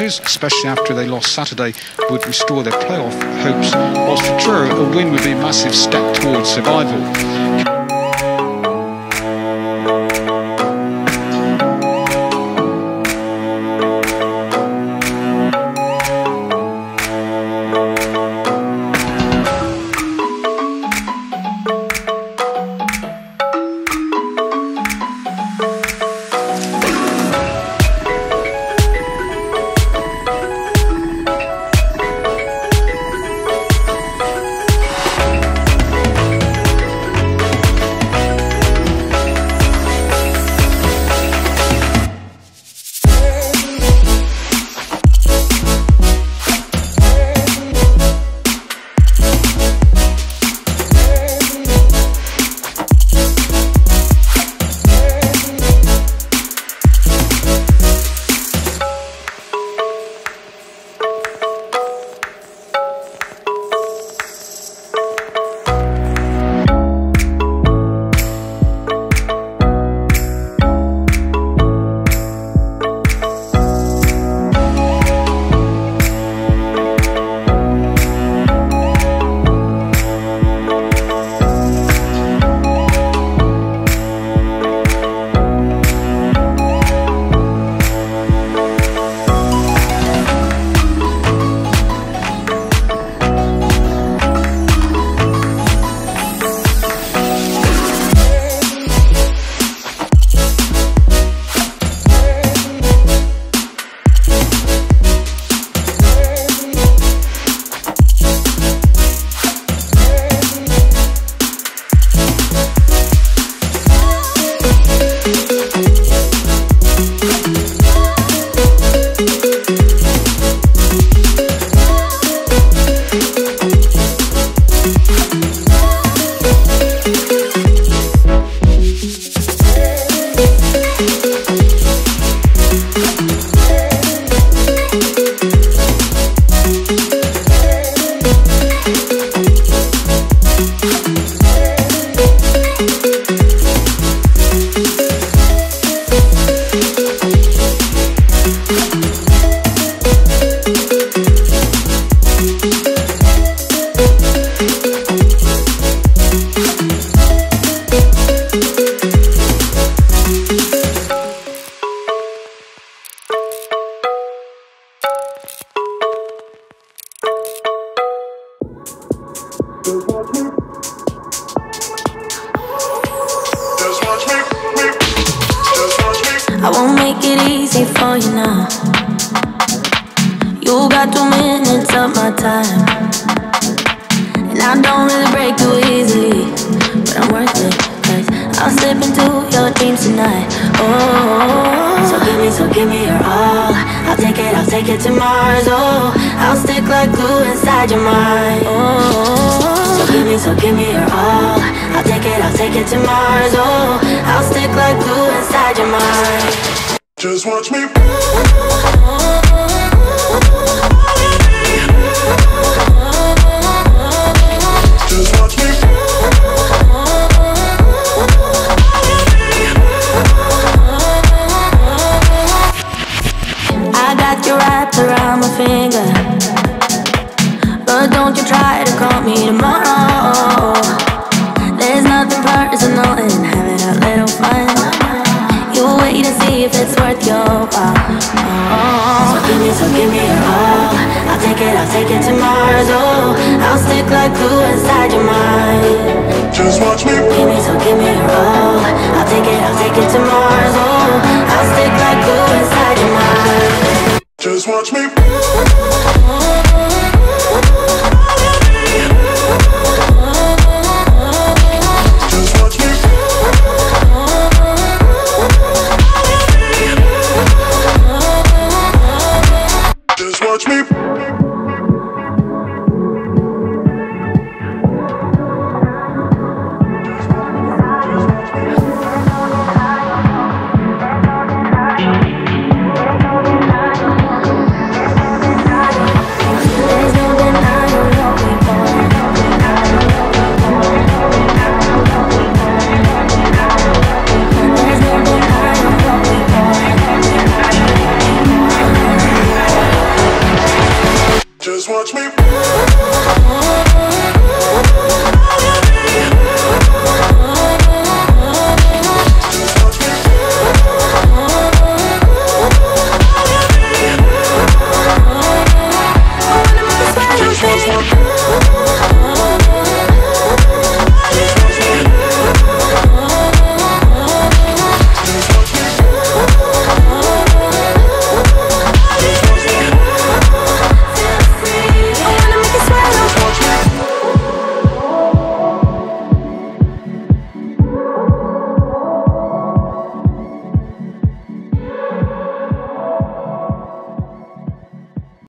especially after they lost Saturday, would restore their playoff hopes, whilst for Truro, a win would be a massive step towards survival. I won't make it easy for you now. You got two minutes of my time. And I don't really break too easily. But I'm worth it. Cause I'll slip into your dreams tonight. Oh, so give me, so give me your all. I'll take it, I'll take it to Mars. Oh, I'll stick like glue inside your mind. Oh, so give me, so give me your all. I'll take it, I'll take it to Mars. Oh, I'll stick like glue inside your mind. Just watch me. I got you wrapped around my finger. But don't you try to call me tomorrow. There's nothing personal in having a little fun. You wait and see if it's worth your while. So give me, so give me your all. I'll take it, I'll take it to Mars. Oh, I'll stick like glue inside your mind. Just watch me. Give me, so give me your all. Just watch me. Just watch me.